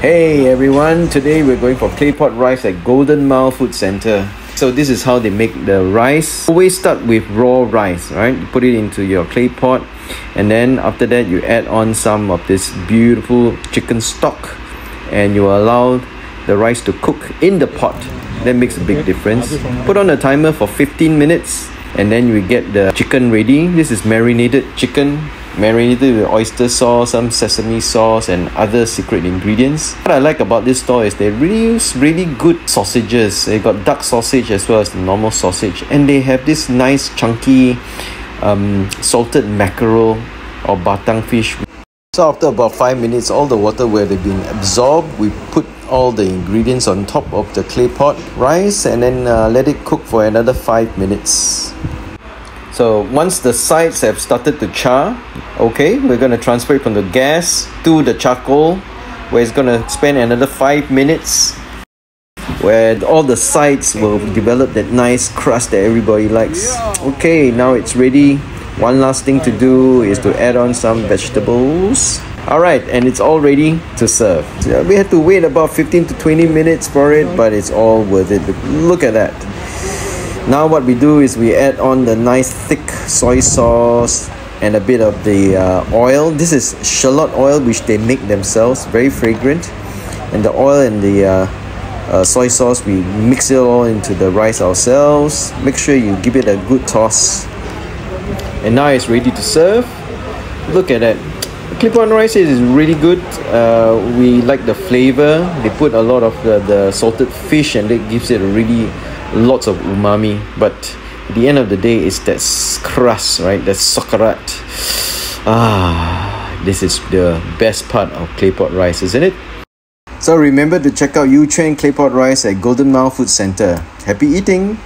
Hey everyone, today we're going for clay pot rice at Golden Mile Food Center. So this is how they make the rice. Always start with raw rice, right? You put it into your clay pot and then after that you add on some of this beautiful chicken stock and you allow the rice to cook in the pot. That makes a big difference. Put on a timer for 15 minutes and then we get the chicken ready. This is marinated chicken marinated with oyster sauce, some sesame sauce, and other secret ingredients. What I like about this store is they really use really good sausages. They got duck sausage as well as the normal sausage, and they have this nice chunky um, salted mackerel or batang fish. So after about five minutes, all the water will have been absorbed. We put all the ingredients on top of the clay pot rice and then uh, let it cook for another five minutes. So once the sides have started to char, okay, we're going to transfer it from the gas to the charcoal where it's going to spend another 5 minutes where all the sides will develop that nice crust that everybody likes. Okay, now it's ready. One last thing to do is to add on some vegetables. Alright, and it's all ready to serve. We had to wait about 15 to 20 minutes for it, but it's all worth it. Look at that. Now what we do is we add on the nice thick soy sauce and a bit of the uh, oil. This is shallot oil which they make themselves, very fragrant. And the oil and the uh, uh, soy sauce, we mix it all into the rice ourselves. Make sure you give it a good toss. And now it's ready to serve. Look at that. Claypot rice is really good. Uh, we like the flavor. They put a lot of the, the salted fish and it gives it a really lots of umami but at the end of the day it's that crust right that sakarat ah this is the best part of claypot rice isn't it so remember to check out Yew Chuan Claypot Rice at Golden Mile Food Center. Happy eating!